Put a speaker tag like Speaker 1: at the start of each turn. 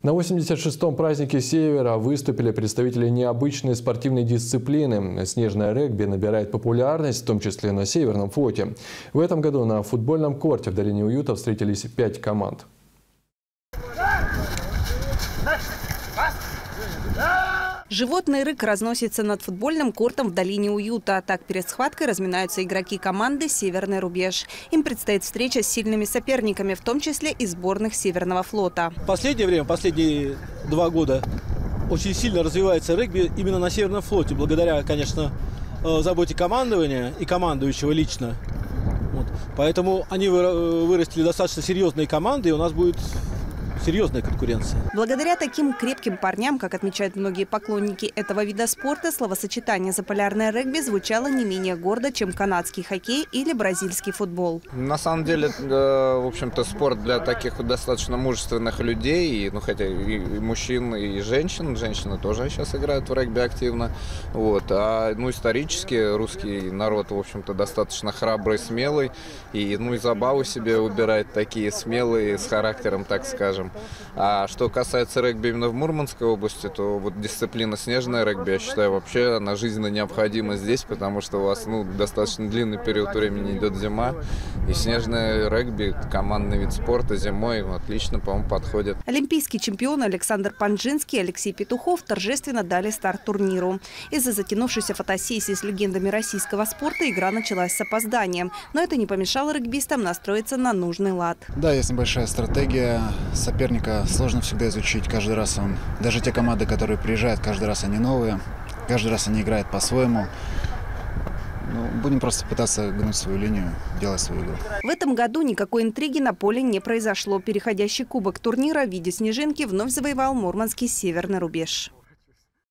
Speaker 1: На 86-м празднике Севера выступили представители необычной спортивной дисциплины. Снежное регби набирает популярность, в том числе на Северном флоте. В этом году на футбольном корте в Долине Уюта встретились пять команд.
Speaker 2: Животный рык разносится над футбольным кортом в долине уюта. Так перед схваткой разминаются игроки команды «Северный рубеж». Им предстоит встреча с сильными соперниками, в том числе и сборных Северного флота.
Speaker 3: В последнее время, последние два года, очень сильно развивается регби именно на Северном флоте, благодаря, конечно, э, заботе командования и командующего лично. Вот. Поэтому они вырастили достаточно серьезные команды, и у нас будет серьезная конкуренция.
Speaker 2: Благодаря таким крепким парням, как отмечают многие поклонники этого вида спорта, словосочетание «заполярное регби» звучало не менее гордо, чем канадский хоккей или бразильский футбол.
Speaker 4: На самом деле, в общем-то, спорт для таких достаточно мужественных людей, ну хотя и мужчин, и женщин. Женщины тоже сейчас играют в регби активно. Вот. А ну, исторически русский народ, в общем-то, достаточно храбрый, смелый. И, ну, и забаву себе убирает такие смелые, с характером, так скажем. А что касается регби именно в Мурманской области, то вот дисциплина снежная регби, я считаю, вообще она жизненно необходима здесь, потому что у вас ну, достаточно длинный период времени идет зима, и снежная регби, командный вид спорта зимой, отлично, по-моему, подходит.
Speaker 2: Олимпийский чемпион Александр Панжинский и Алексей Петухов торжественно дали старт турниру. Из-за затянувшейся фотосессии с легендами российского спорта игра началась с опозданием. Но это не помешало регбистам настроиться на нужный лад.
Speaker 5: Да, есть небольшая стратегия соперника сложно всегда изучить. Каждый раз он, даже те команды, которые приезжают, каждый раз они новые, каждый раз они играют по-своему. Ну, будем просто пытаться гнуть свою линию, делать свою игру.
Speaker 2: В этом году никакой интриги на поле не произошло. Переходящий кубок турнира в виде снежинки вновь завоевал мурманский северный рубеж.